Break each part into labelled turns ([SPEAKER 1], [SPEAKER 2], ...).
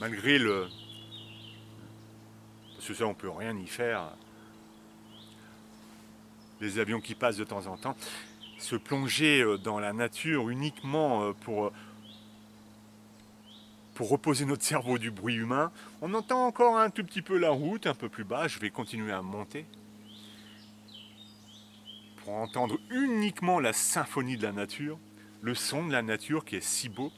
[SPEAKER 1] malgré le... Parce que ça, on peut rien y faire. Les avions qui passent de temps en temps. Se plonger euh, dans la nature uniquement euh, pour, euh, pour reposer notre cerveau du bruit humain. On entend encore un tout petit peu la route, un peu plus bas. Je vais continuer à monter. Pour entendre uniquement la symphonie de la nature, le son de la nature qui est si beau.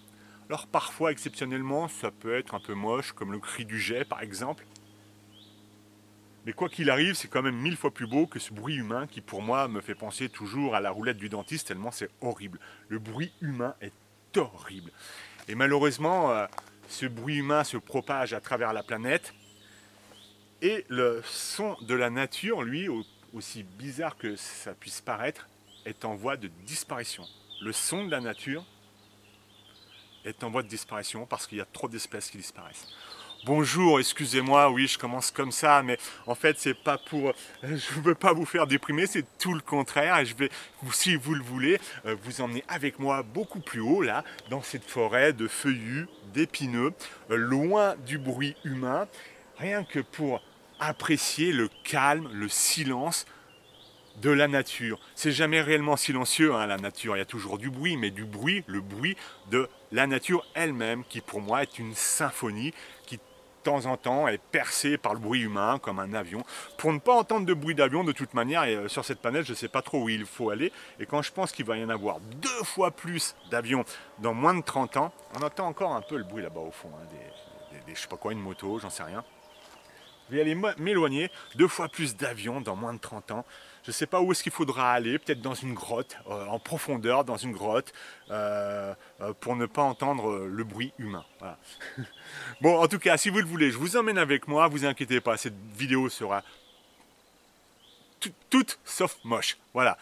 [SPEAKER 1] Alors parfois, exceptionnellement, ça peut être un peu moche, comme le cri du jet par exemple. Mais quoi qu'il arrive, c'est quand même mille fois plus beau que ce bruit humain qui, pour moi, me fait penser toujours à la roulette du dentiste, tellement c'est horrible. Le bruit humain est horrible. Et malheureusement, euh, ce bruit humain se propage à travers la planète. Et le son de la nature, lui, aussi bizarre que ça puisse paraître, est en voie de disparition. Le son de la nature est en voie de disparition parce qu'il y a trop d'espèces qui disparaissent. Bonjour, excusez-moi, oui, je commence comme ça, mais en fait, c'est pas pour. Je ne veux pas vous faire déprimer, c'est tout le contraire. Et je vais, si vous le voulez, euh, vous emmener avec moi beaucoup plus haut, là, dans cette forêt de feuillus, d'épineux, euh, loin du bruit humain, rien que pour apprécier le calme, le silence de la nature. C'est jamais réellement silencieux, hein, la nature. Il y a toujours du bruit, mais du bruit, le bruit de la nature elle-même, qui pour moi est une symphonie qui de temps en temps est percée par le bruit humain, comme un avion. Pour ne pas entendre de bruit d'avion, de toute manière, euh, sur cette planète, je ne sais pas trop où il faut aller. Et quand je pense qu'il va y en avoir deux fois plus d'avions dans moins de 30 ans, on entend encore un peu le bruit là-bas au fond, hein, des, sais pas quoi, une moto, j'en sais rien. Je vais aller m'éloigner, deux fois plus d'avions dans moins de 30 ans. Je ne sais pas où est-ce qu'il faudra aller, peut-être dans une grotte, euh, en profondeur, dans une grotte, euh, euh, pour ne pas entendre le bruit humain. bon, en tout cas, si vous le voulez, je vous emmène avec moi, vous inquiétez pas, cette vidéo sera toute sauf moche. Voilà.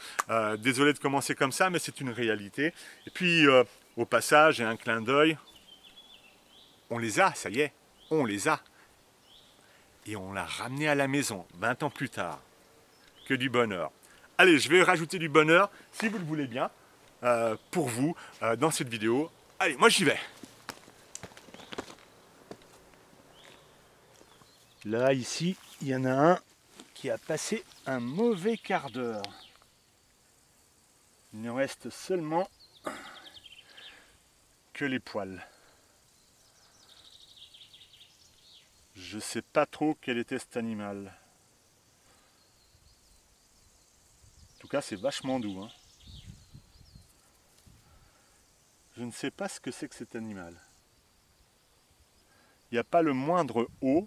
[SPEAKER 1] désolé de commencer comme ça, mais c'est une réalité. Et puis, au passage, et un clin d'œil, on les a, ça y est, on les a. Et on l'a ramené à la maison, 20 ans plus tard du bonheur. Allez, je vais rajouter du bonheur, si vous le voulez bien, euh, pour vous, euh, dans cette vidéo. Allez, moi j'y vais Là, ici, il y en a un qui a passé un mauvais quart d'heure. Il ne reste seulement que les poils. Je sais pas trop quel était cet animal. En tout cas, c'est vachement doux. Hein. Je ne sais pas ce que c'est que cet animal. Il n'y a pas le moindre os,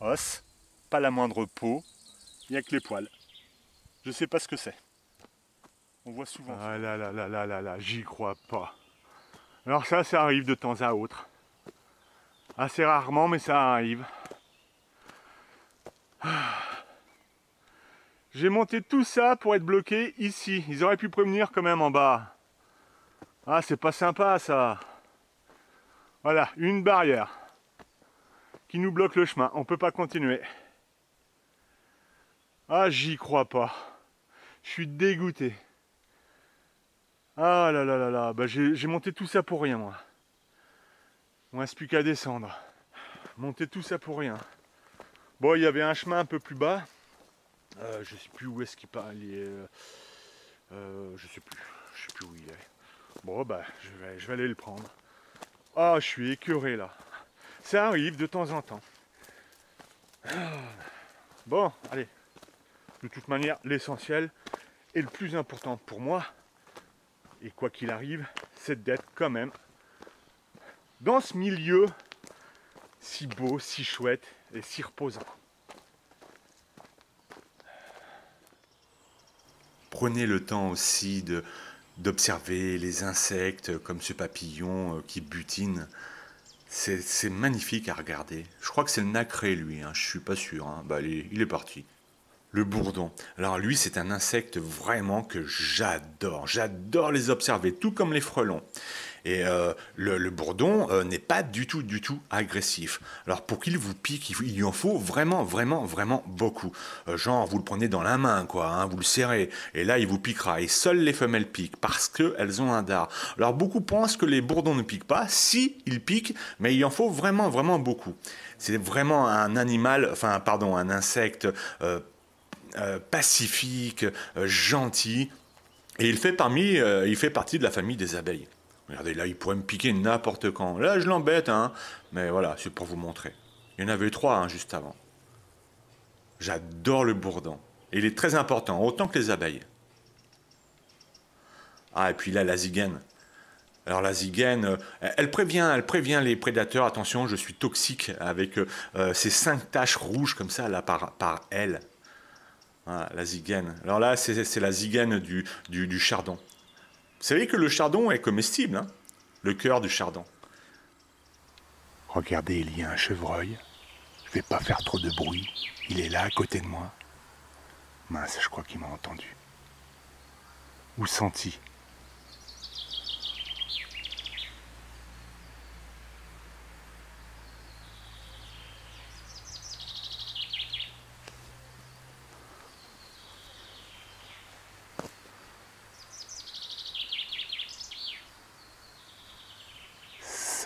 [SPEAKER 1] os, pas la moindre peau, il n'y a que les poils. Je ne sais pas ce que c'est. On voit souvent. Ah là là là là là là, j'y crois pas. Alors ça, ça arrive de temps à autre. Assez rarement, mais ça arrive. Ah. J'ai monté tout ça pour être bloqué ici. Ils auraient pu prévenir quand même en bas. Ah, c'est pas sympa ça. Voilà, une barrière qui nous bloque le chemin. On peut pas continuer. Ah, j'y crois pas. Je suis dégoûté. Ah là là là là, bah, j'ai monté tout ça pour rien moi. On reste plus qu'à descendre. Monter tout ça pour rien. Bon, il y avait un chemin un peu plus bas. Euh, je sais plus où est-ce qu'il parle. Euh, euh, je sais plus. Je sais plus où il est. Bon je vais, je vais aller le prendre. Ah je suis écœuré là. Ça arrive de temps en temps. Bon, allez. De toute manière, l'essentiel et le plus important pour moi, et quoi qu'il arrive, c'est d'être quand même dans ce milieu si beau, si chouette et si reposant.
[SPEAKER 2] Prenez le temps aussi de, d'observer les insectes comme ce papillon euh, qui butine. C'est, magnifique à regarder. Je crois que c'est le nacré, lui. Hein. Je suis pas sûr. Hein. Bah, il est parti. Le bourdon. Alors lui, c'est un insecte vraiment que j'adore. J'adore les observer, tout comme les frelons. Et euh, le, bourdon euh, n'est pas du tout, du tout agressif. Alors pour qu'il vous pique, il, il, en faut vraiment, vraiment, vraiment beaucoup. Euh, genre, vous le prenez dans la main, quoi, hein, vous le serrez, et là, il vous piquera. Et seules les femelles piquent, parce qu'elles ont un dard. Alors beaucoup pensent que les bourdons ne piquent pas. Si, ils piquent, mais il en faut vraiment, vraiment beaucoup. C'est vraiment un animal, enfin, pardon, un insecte pacifique, gentil, et il fait, parmi, il fait partie de la famille des abeilles. Regardez, là, il pourrait me piquer n'importe quand. Là, je l'embête, hein. Mais voilà, c'est pour vous montrer. Il y en avait trois, hein, juste avant. J'adore le bourdon. Il est très important, autant que les abeilles. Ah, et puis là, la zigane. Alors la zigane, euh, elle prévient, elle prévient les prédateurs. Attention, je suis toxique avec euh, ces cinq taches rouges comme ça là par, par elle. la zigane. Alors là, c'est la zigane du, du chardon. Vous savez que le chardon est comestible, hein le cœur du chardon.
[SPEAKER 3] Regardez, il y a un chevreuil. Je vais pas faire trop de bruit. Il est là à côté de moi. Mince, je crois qu'il m'a entendu. Ou senti.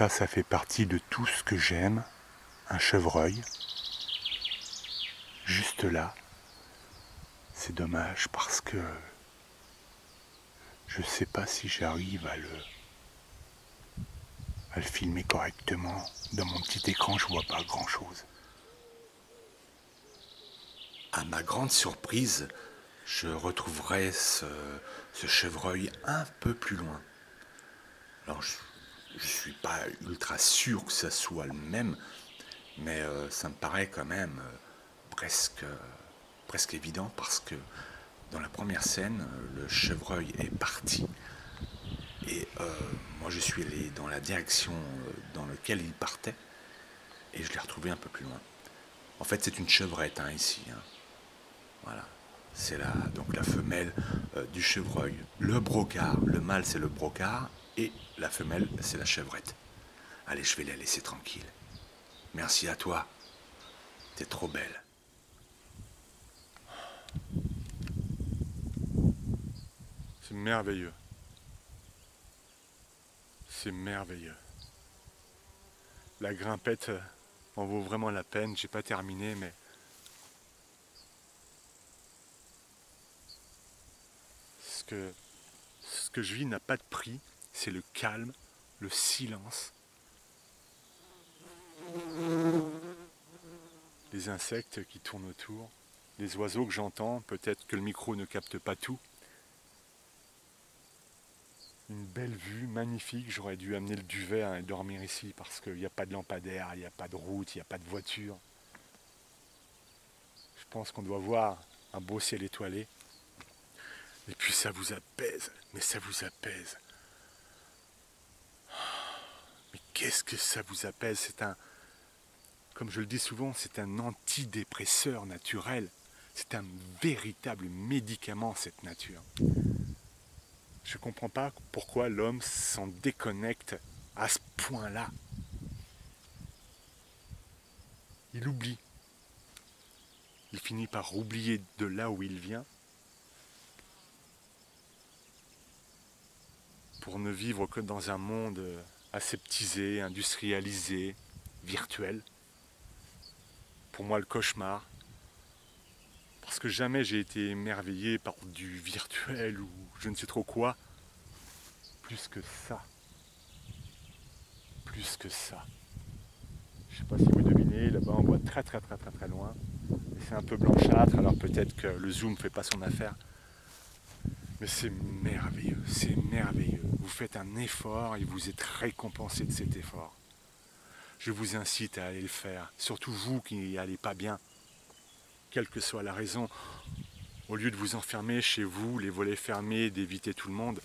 [SPEAKER 3] Ça, fait partie de tout ce que j'aime. Un chevreuil. Juste là. C'est dommage parce que je ne sais pas si j'arrive à le, filmer correctement. Dans mon petit écran, je vois pas grand chose.
[SPEAKER 2] À ma grande surprise, je retrouverai ce, ce chevreuil un peu plus loin. Alors, je, je suis pas ultra sûr que ça soit le même, mais euh, ça me paraît quand même euh, presque, presque évident parce que dans la première scène, euh, le chevreuil est parti et moi je suis allé dans la direction dans laquelle il partait et je l'ai retrouvé un peu plus loin. En fait, c'est une chevrette hein, ici. Hein. Voilà. C'est la, donc la femelle du chevreuil. Le brocard, le mâle c'est le brocard et la femelle, c'est la chevrette. Allez, je vais la laisser tranquille. Merci à toi. T'es trop belle.
[SPEAKER 1] C'est merveilleux. C'est merveilleux. La grimpette en vaut vraiment la peine. J'ai pas terminé, mais. Ce que, ce que je vis n'a pas de prix c'est le calme, le silence. Les insectes qui tournent autour, les oiseaux que j'entends, peut-être que le micro ne capte pas tout. Une belle vue, magnifique. J'aurais dû amener le duvet et dormir ici parce qu'il n'y a pas de lampadaire, il n'y a pas de route, il n'y a pas de voiture. Je pense qu'on doit voir un beau ciel étoilé. Et puis ça vous apaise, mais ça vous apaise. Qu'est-ce que ça vous apaise C'est un, comme je le dis souvent, c'est un antidépresseur naturel. C'est un véritable médicament, cette nature. Je ne comprends pas pourquoi l'homme s'en déconnecte à ce point-là. Il oublie. Il finit par oublier de là où il vient pour ne vivre que dans un monde aseptisé, industrialisé, virtuel. Pour moi, le cauchemar. Parce que jamais j'ai été émerveillé par du virtuel ou je ne sais trop quoi. Plus que ça. Plus que ça. Je ne sais pas si vous devinez, là-bas on voit très très très très très loin. C'est un peu blanchâtre, alors peut-être que le zoom ne fait pas son affaire. C'est merveilleux, c'est merveilleux. Vous faites un effort et vous êtes récompensé de cet effort. Je vous incite à aller le faire, surtout vous qui n'y allez pas bien, quelle que soit la raison. Au lieu de vous enfermer chez vous, les volets fermés, d'éviter tout le monde,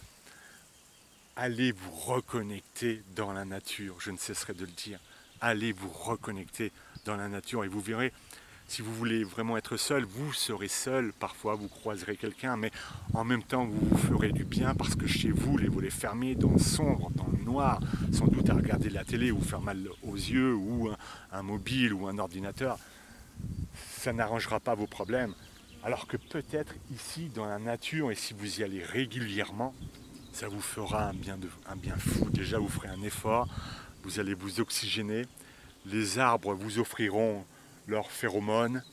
[SPEAKER 1] allez vous reconnecter dans la nature. Je ne cesserai de le dire. Allez vous reconnecter dans la nature et vous verrez, Si vous voulez vraiment être seul, vous serez seul. Parfois, vous croiserez quelqu'un, mais en même temps, vous vous ferez du bien parce que chez vous, les volets fermés, dans le sombre, dans le noir, sans doute à regarder la télé ou faire mal aux yeux, ou un, mobile ou un ordinateur, ça n'arrangera pas vos problèmes. Alors que peut-être ici, dans la nature, et si vous y allez régulièrement, ça vous fera un bien, un bien fou. Déjà, vous ferez un effort, vous allez vous oxygéner, les arbres vous offriront leurs phéromones,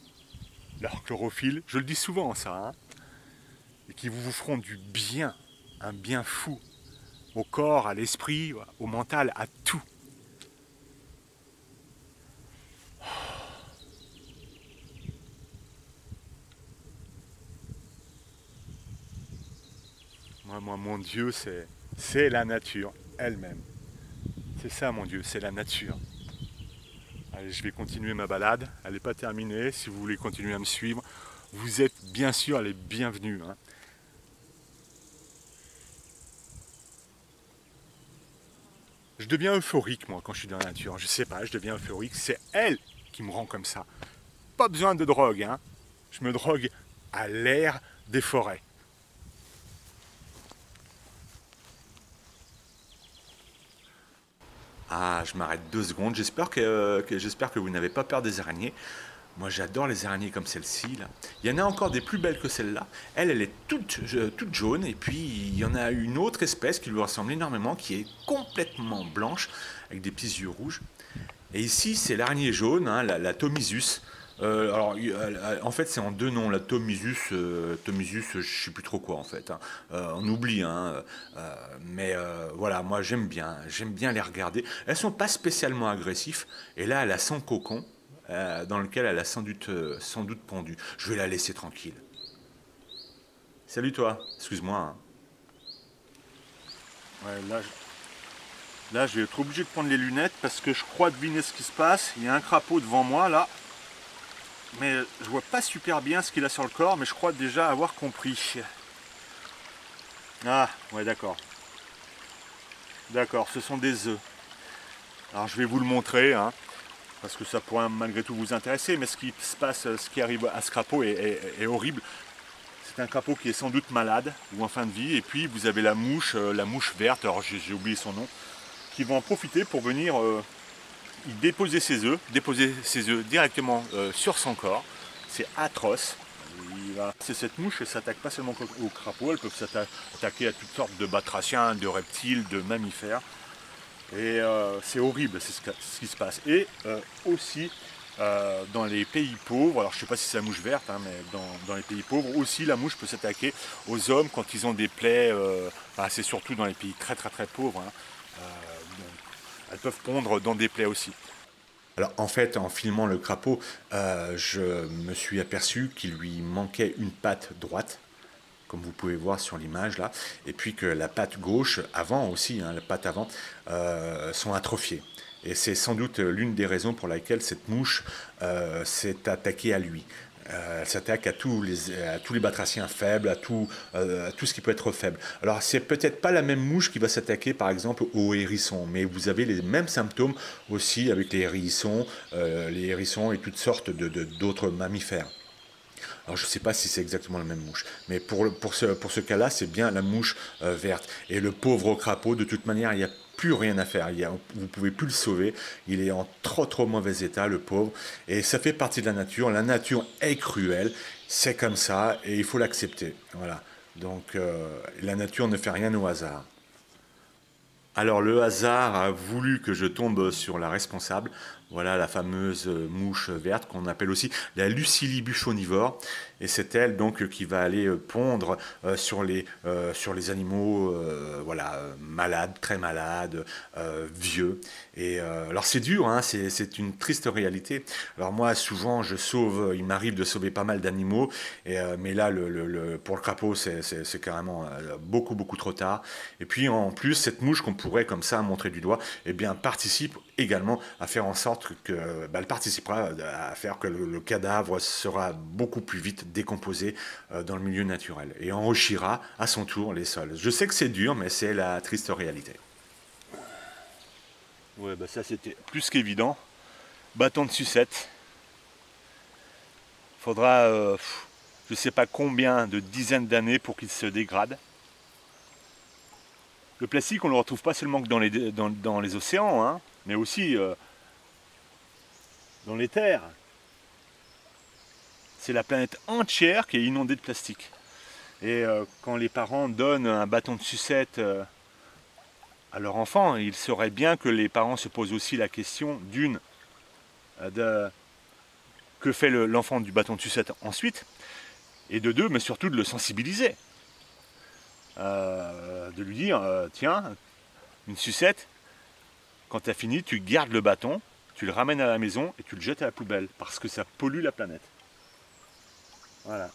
[SPEAKER 1] leur chlorophylle, je le dis souvent ça, hein, et qui vous feront du bien, un bien fou, au corps, à l'esprit, au mental, à tout. Moi, moi mon Dieu, c'est la nature elle-même. C'est ça, mon Dieu, c'est la nature. Allez, je vais continuer ma balade. Elle n'est pas terminée. Si vous voulez continuer à me suivre, vous êtes bien sûr les bienvenus. Hein. Je deviens euphorique, moi, quand je suis dans la nature. Je sais pas, je deviens euphorique. C'est elle qui me rend comme ça. Pas besoin de drogue, hein. Je me drogue à l'air des forêts.
[SPEAKER 2] Ah, je m'arrête deux secondes. J'espère que, j'espère que vous n'avez pas peur des araignées. Moi, j'adore les araignées comme celle-ci. Là. Il y en a encore des plus belles que celle-là. Elle, elle est toute, toute jaune. Et puis, il y en a une autre espèce qui lui ressemble énormément, qui est complètement blanche, avec des petits yeux rouges. Et ici, c'est l'araignée jaune, hein, la, la Tomisus. Euh, alors, euh, en fait, c'est en deux noms, la Tomisus, euh, Tomisus, je sais plus trop quoi en fait. Hein. on oublie, hein, mais voilà, moi j'aime bien, j'aime bien les regarder. Elles sont pas spécialement agressives, et là, elle a son cocon dans lequel elle a sans doute, sans doute pondu. Je vais la laisser tranquille. Salut toi, excuse-moi. Hein.
[SPEAKER 1] Là, là, je vais être obligé de prendre les lunettes parce que je crois deviner ce qui se passe. Il y a un crapaud devant moi là mais je vois pas super bien ce qu'il a sur le corps, mais je crois déjà avoir compris. Ah, ouais, d'accord. D'accord, ce sont des œufs. Alors je vais vous le montrer, hein, parce que ça pourrait malgré tout vous intéresser, mais ce qui se passe, ce qui arrive à ce crapaud est, horrible. C'est un crapaud qui est sans doute malade ou en fin de vie, et puis vous avez la mouche, euh, la mouche verte, alors j'ai oublié son nom, qui va en profiter pour venir euh, il déposait ses œufs, déposer ses œufs directement euh, sur son corps. C'est atroce. Cette mouche, elle s'attaque pas seulement aux crapauds, elle peut s'attaquer à toutes sortes de batraciens, de reptiles, de mammifères. Et euh, c'est horrible, ce, qui se passe. Et euh, aussi dans les pays pauvres, alors je ne sais pas si c'est la mouche verte, hein, mais dans, les pays pauvres aussi la mouche peut s'attaquer aux hommes quand ils ont des plaies. c'est surtout dans les pays très très très pauvres. Hein elles peuvent pondre dans des plaies aussi.
[SPEAKER 2] Alors en fait, en filmant le crapaud, euh, je me suis aperçu qu'il lui manquait une patte droite, comme vous pouvez voir sur l'image là, et puis que la patte gauche, avant aussi, hein, la patte avant, euh, sont atrophiées. Et c'est sans doute l'une des raisons pour laquelle cette mouche euh, s'est attaquée à lui. Euh, elle s'attaque à tous les à tous les batraciens faibles, à tout euh, tout ce qui peut être faible. Alors c'est peut-être pas la même mouche qui va s'attaquer par exemple aux hérissons, mais vous avez les mêmes symptômes aussi avec les hérissons, euh, les hérissons et toutes sortes de d'autres mammifères. Alors je ne sais pas si c'est exactement la même mouche, mais pour, pour ce, pour ce cas-là, c'est bien la mouche verte. Et le pauvre crapaud, de toute manière, il y a plus rien à faire. Il y vous pouvez plus le sauver. Il est en trop trop mauvais état, le pauvre. Et ça fait partie de la nature. La nature est cruelle. C'est comme ça et il faut l'accepter. Voilà. Donc euh, la nature ne fait rien au hasard. Alors le hasard a voulu que je tombe sur la responsable. Voilà la fameuse mouche verte qu'on appelle aussi la Lucilie buchonivore. Et c'est elle donc qui va aller euh, pondre euh, sur, les, euh, sur les animaux voilà, malades, très malades, vieux. Et alors c'est dur, hein, c'est une triste réalité. Alors moi souvent je sauve, il m'arrive de sauver pas mal d'animaux, mais là pour le crapaud c'est carrément beaucoup beaucoup trop tard. Et puis en plus cette mouche qu'on pourrait comme ça montrer du doigt, eh bien participe également à faire en sorte bah, elle participera à faire que le cadavre sera beaucoup plus vite décomposer euh, dans le milieu naturel et enrichira à son tour les sols. Je sais que c'est dur, mais c'est la triste réalité.
[SPEAKER 1] Ouais, bah ça c'était plus qu'évident. Bâton de sucette. faudra, euh, je sais pas combien de dizaines d'années pour qu'il se dégrade. Le plastique, on ne le retrouve pas seulement que dans les, dans, les océans, hein, mais aussi euh, dans les terres. C'est la planète entière qui est inondée de plastique. Et euh, quand les parents donnent un bâton de sucette euh, à leur enfant, il serait bien que les parents se posent aussi la question d'une, de que fait l'enfant du bâton de sucette ensuite, et de deux, mais surtout de le sensibiliser. Euh, de lui dire euh, tiens, une sucette, quand tu as fini, tu gardes le bâton, tu le ramènes à la maison et tu le jettes à la poubelle parce que ça pollue la planète. Voilà.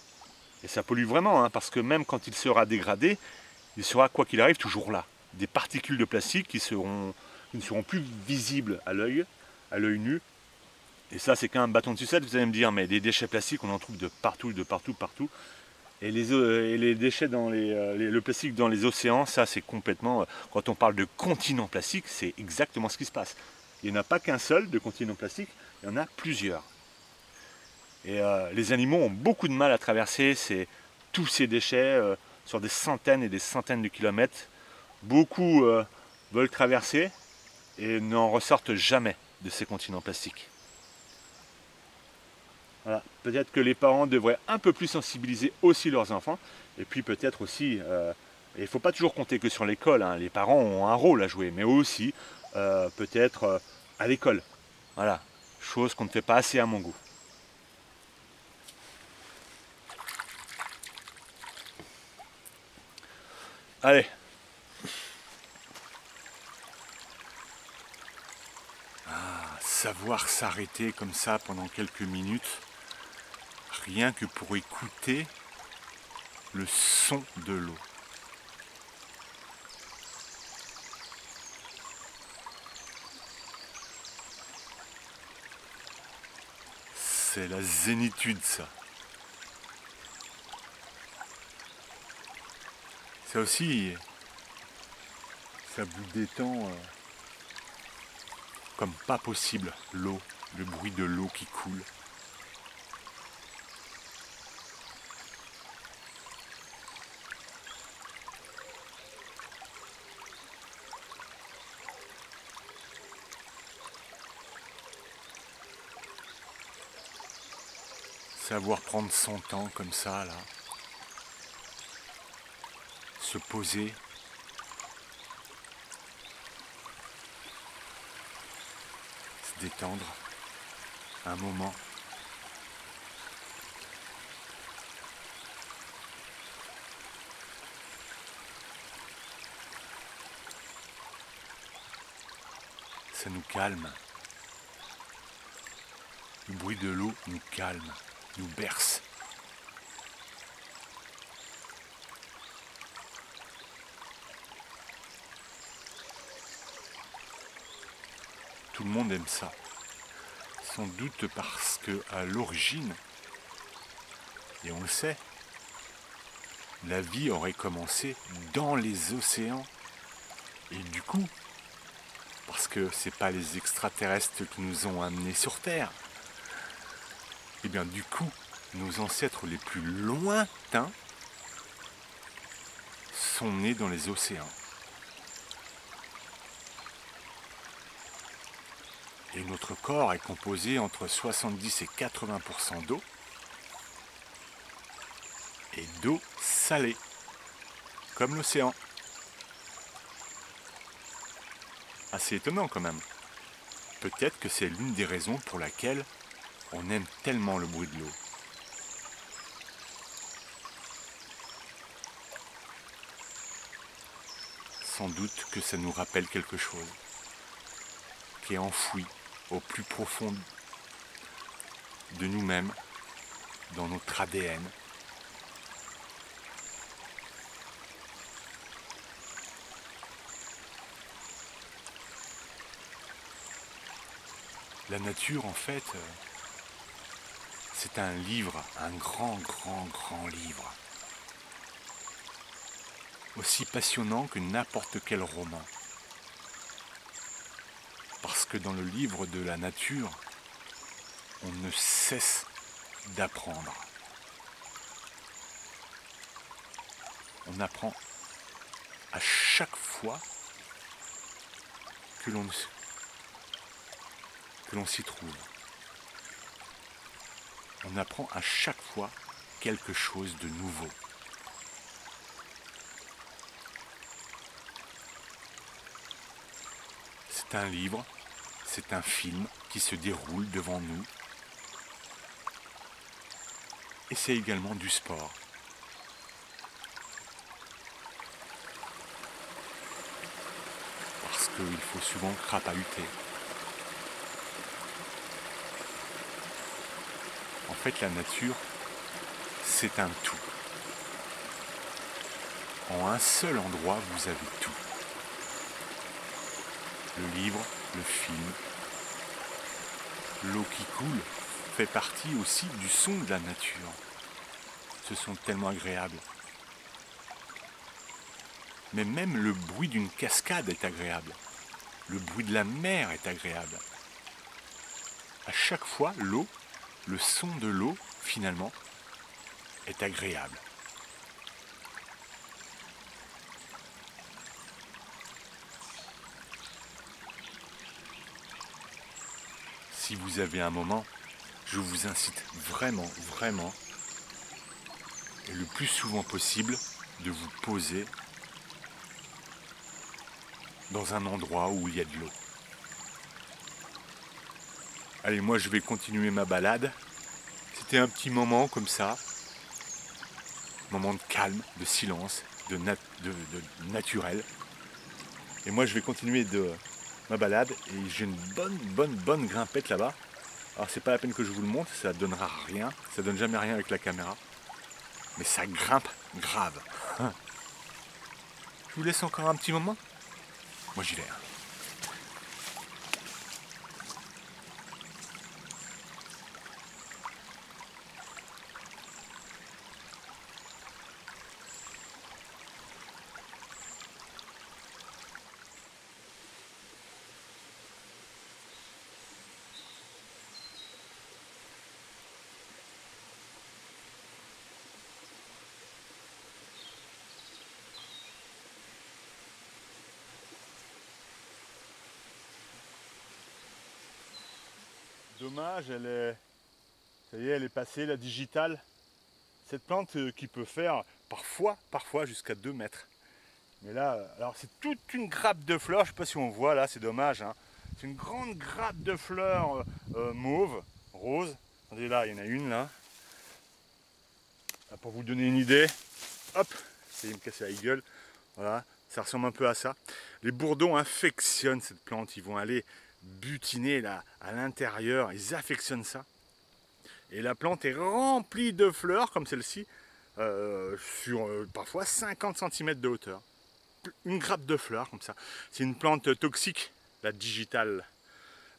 [SPEAKER 1] Et ça pollue vraiment, hein, parce que même quand il sera dégradé, il sera, quoi qu'il arrive, toujours là. Des particules de plastique qui, seront, qui ne seront plus visibles à l'œil, à l'œil nu. Et ça, c'est qu'un bâton de sucette, vous allez me dire, mais des déchets plastiques, on en trouve de partout, de partout, partout. Et les, euh, les déchets dans euh, les, le plastique dans les océans, ça c'est complètement. Euh, quand on parle de continent plastique, c'est exactement ce qui se passe. Il n'y en a pas qu'un seul de continent plastique, il y en a plusieurs. Et les animaux ont beaucoup de mal à traverser tous ces déchets sur des centaines et des centaines de kilomètres. Beaucoup veulent traverser et n'en ressortent jamais de ces continents plastiques. Peut-être que les parents devraient un peu plus sensibiliser aussi leurs enfants. Et puis peut-être aussi, euh, il ne faut pas toujours compter que sur l'école, hein. les parents ont un rôle à jouer, mais aussi euh, peut-être euh, à l'école. Voilà, chose qu'on ne fait pas assez à mon goût. Allez. Ah, savoir s'arrêter comme ça pendant quelques minutes rien que pour écouter le son de l'eau. C'est la zénitude ça. Ça aussi, ça vous détend euh, comme pas possible l'eau, le bruit de l'eau qui coule. Savoir prendre son temps comme ça, là. Se poser. Se détendre. Un moment. Ça nous calme. Le bruit de l'eau nous calme nous berce. Tout le monde aime ça. Sans doute parce que à l'origine, et on le sait, la vie aurait commencé dans les océans. Et du coup, parce que c'est pas les extraterrestres qui nous ont amenés sur Terre, eh bien du coup, nos ancêtres les plus lointains sont nés dans les océans. Et notre corps est composé entre 70 et 80% d'eau et d'eau salée, comme l'océan. Assez étonnant quand même. Peut-être que c'est l'une des raisons pour laquelle on aime tellement le bruit de l'eau. Sans doute que ça nous rappelle quelque chose qui est enfoui au plus profond de nous-mêmes, dans notre ADN. La nature, en fait, euh, c'est un livre, un grand, grand, grand livre. Aussi passionnant que n'importe quel roman. Parce que dans le livre de la nature, on ne cesse d'apprendre. On apprend à chaque fois que l'on s'y trouve. On apprend à chaque fois quelque chose de nouveau. C'est un livre, c'est un film qui se déroule devant nous. Et c'est également du sport. Parce qu'il faut souvent crapahuter. Fait, la nature, c'est un tout. En un seul endroit, vous avez tout. Le livre, le film, l'eau qui coule fait partie aussi du son de la nature. Ce sont tellement agréables. Mais même le bruit d'une cascade est agréable. Le bruit de la mer est agréable. À chaque fois, l'eau, le son de l'eau, finalement, est agréable. Si vous avez un moment, je vous incite vraiment, vraiment, et le plus souvent possible, de vous poser dans un endroit où il y a de l'eau. Allez, moi je vais continuer ma balade. C'était un petit moment comme ça, moment de calme, de silence, de, naturel. Et moi, je vais continuer de ma balade et j'ai une bonne, bonne, bonne grimpette là-bas. Alors, c'est pas la peine que je vous le montre, ça donnera rien, ça donne jamais rien avec la caméra. Mais ça grimpe grave. Je vous laisse encore un petit moment? Moi, j'y vais. Dommage, elle est. Ça y est, elle est passée, la digitale. Cette plante euh, qui peut faire parfois, parfois jusqu'à 2 mètres. Mais là, euh, alors c'est toute une grappe de fleurs, je ne sais pas si on voit là, c'est dommage. Hein. C'est une grande grappe de fleurs euh, mauve, rose. Attendez là, il y en a une là. Pour vous donner une idée, hop, ça me casser la gueule. Voilà, ça ressemble un peu à ça. Les bourdons infectionnent cette plante, ils vont aller butiner là, à l'intérieur, ils affectionnent ça. Et la plante est remplie de fleurs comme celle-ci, euh, sur euh, parfois 50 cm de hauteur. Une grappe de fleurs comme ça. C'est une plante toxique, la digitale.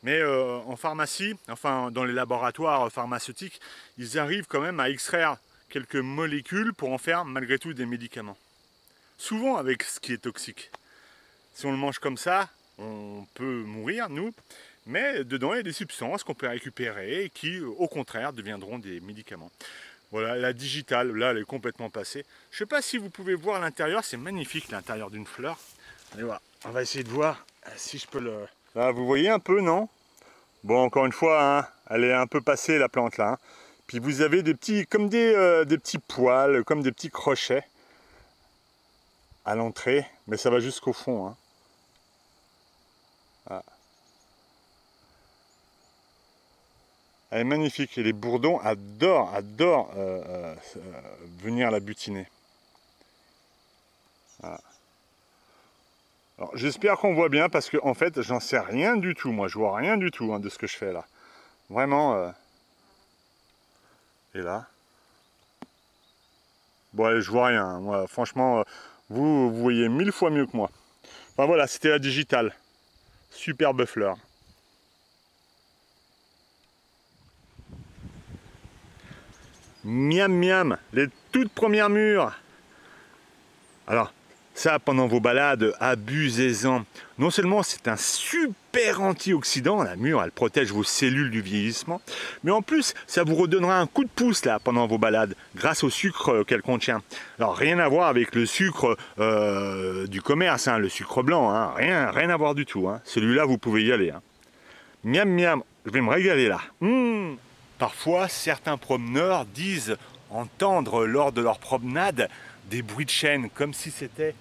[SPEAKER 1] Mais euh, en pharmacie, enfin dans les laboratoires pharmaceutiques, ils arrivent quand même à extraire quelques molécules pour en faire malgré tout des médicaments. Souvent avec ce qui est toxique. Si on le mange comme ça, on peut mourir, nous, mais dedans il y a des substances qu'on peut récupérer et qui, au contraire, deviendront des médicaments. Voilà, la digitale, là, elle est complètement passée. Je ne sais pas si vous pouvez voir l'intérieur, c'est magnifique l'intérieur d'une fleur. Allez, on va essayer de voir euh, si je peux le... Là, vous voyez un peu, non? Bon, encore une fois, hein, elle est un peu passée, la plante, là. Hein. Puis vous avez des petits, comme des, euh, des petits poils, comme des petits crochets à l'entrée, mais ça va jusqu'au fond. Hein. Ah. Elle est magnifique et les bourdons adorent, adorent euh, euh, euh, venir la butiner. Ah. J'espère qu'on voit bien parce que en fait j'en sais rien du tout. Moi je vois rien du tout hein, de ce que je fais là. Vraiment. Et là. Bon je vois rien. Hein. Moi franchement vous, vous voyez mille fois mieux que moi. Enfin voilà, c'était la digitale. Superbe fleur. Miam miam, les toutes premières mûres. Alors, ça, pendant vos balades, abusez-en. Non seulement c'est un super super antioxydant. La mûre, elle protège vos cellules du vieillissement. Mais en plus, ça vous redonnera un coup de pouce là pendant vos balades grâce au sucre euh, qu'elle contient. Alors rien à voir avec le sucre euh, du commerce, hein, le sucre blanc. Hein. Rien, rien à voir du tout. Hein. Celui-là, vous pouvez y aller. Miam miam, je vais me régaler là. Mmh. Parfois, certains promeneurs disent entendre lors de leur promenade des bruits de chaîne, comme si c'était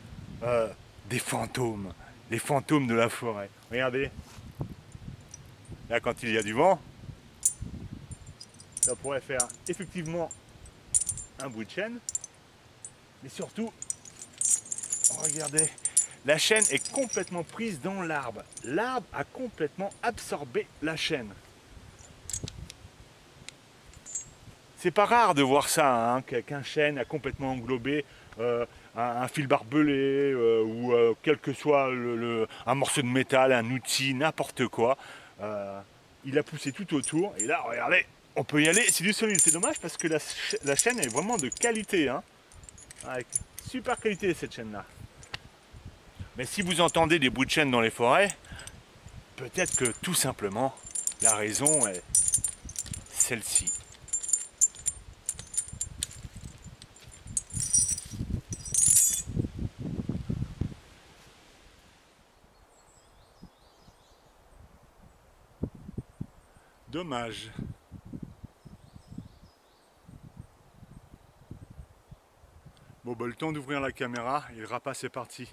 [SPEAKER 1] euh, des fantômes, les fantômes de la forêt. Regardez, là quand il y a du vent, ça pourrait faire effectivement un bruit de chaîne, mais surtout, regardez, la chaîne est complètement prise dans l'arbre. L'arbre a complètement absorbé la chaîne. C'est pas rare de voir ça, hein, qu'un chêne a complètement englobé euh, un, fil barbelé euh, ou euh, quel que soit un morceau de métal, un outil, n'importe quoi. il a poussé tout autour et là, regardez, on peut y aller. C'est du solide, c'est dommage parce que la, chaîne est vraiment de qualité. Hein. Avec super qualité cette chaîne-là. Mais si vous entendez des bouts de chaîne dans les forêts, peut-être que tout simplement la raison est celle-ci. Dommage. Bon, bah, le temps d'ouvrir la caméra et le rapace est parti.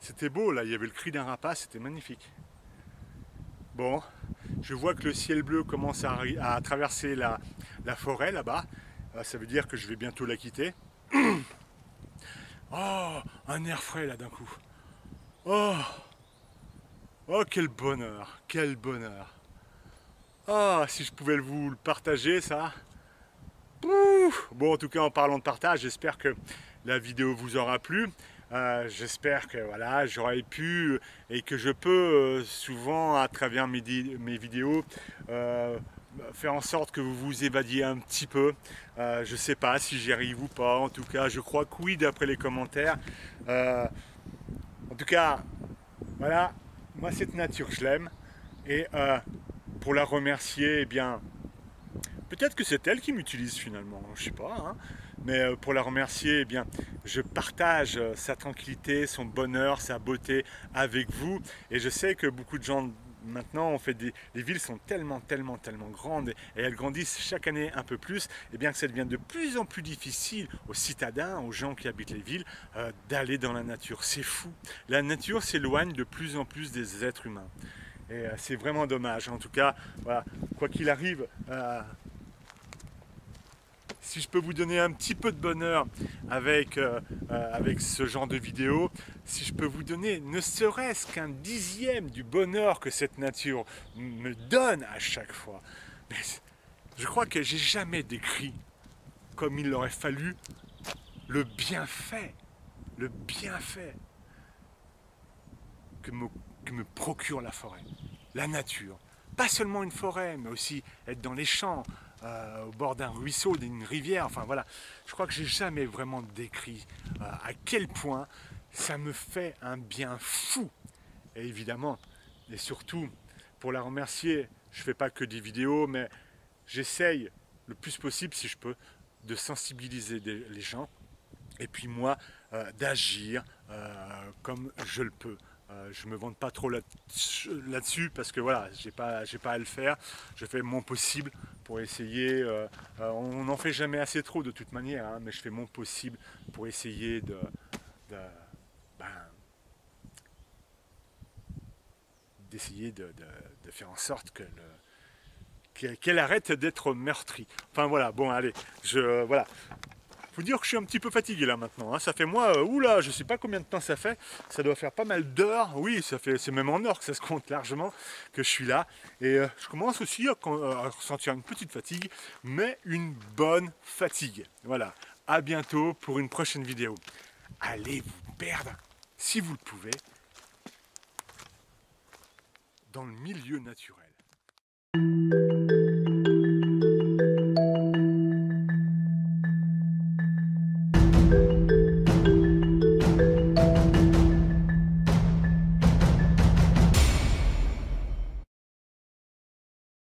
[SPEAKER 1] C'était beau là, il y avait le cri d'un rapace, c'était magnifique. Bon, je vois que le ciel bleu commence à, traverser la, forêt là-bas. Ah, ça veut dire que je vais bientôt la quitter. Oh, un air frais là d'un coup. Oh, oh, quel bonheur, quel bonheur. Ah, si je pouvais vous le partager, ça. bon, en tout cas, en parlant de partage, j'espère que la vidéo vous aura plu. Euh, j'espère que voilà, j'aurais pu et que je peux euh, souvent, à travers mes, vidéos, euh, faire en sorte que vous vous évadiez un petit peu. je sais pas si j'y arrive ou pas. En tout cas, je crois que oui, d'après les commentaires. en tout cas, voilà, moi cette nature, je l'aime. Et pour la remercier, eh bien, peut-être que c'est elle qui m'utilise finalement, je sais pas, hein. mais euh, pour la remercier, eh je partage euh, sa tranquillité, son bonheur, sa beauté avec vous, et je sais que beaucoup de gens maintenant on fait des les villes sont tellement tellement tellement grandes et elles grandissent chaque année un peu plus et bien que ça devient de plus en plus difficile aux citadins aux gens qui habitent les villes euh, d'aller dans la nature. C'est fou. La nature s'éloigne de plus en plus des êtres humains et euh, c'est vraiment dommage. En tout cas, voilà, quoi qu'il arrive, euh, si je peux vous donner un petit peu de bonheur avec, euh, avec ce genre de vidéo, si je peux vous donner ne serait-ce qu'un dixième du bonheur que cette nature me donne à chaque fois, je crois que j'ai jamais décrit comme il aurait fallu le bienfait, le bienfait que me me procure la forêt, la nature. Pas seulement une forêt, mais aussi être dans les champs, euh, au bord d'un ruisseau, d'une rivière. Enfin voilà, je crois que j'ai jamais vraiment décrit euh, à quel point ça me fait un bien fou. Et évidemment, et surtout, pour la remercier, je fais pas que des vidéos, mais j'essaye le plus possible, si je peux, de sensibiliser les gens. Et puis moi, euh, d'agir comme je le peux. Euh, je me vante pas trop là-dessus parce que voilà, j'ai pas, pas à le faire. Je fais mon possible pour essayer. Euh, euh, on n'en fait jamais assez trop de toute manière, hein, mais je fais mon possible pour essayer de, ben, d'essayer de, faire en sorte que qu'elle arrête d'être meurtrie. Enfin voilà, bon allez, je voilà faut dire que je suis un petit peu fatigué là maintenant. Hein. Ça fait moi, euh, oula, je sais pas combien de temps ça fait. Ça doit faire pas mal d'heures. Oui, ça fait, c'est même en heures que ça se compte largement que je suis là. Et euh, je commence aussi à, ressentir une petite fatigue, mais une bonne fatigue. Voilà. À bientôt pour une prochaine vidéo. Allez vous perdre, si vous le pouvez, dans le milieu naturel.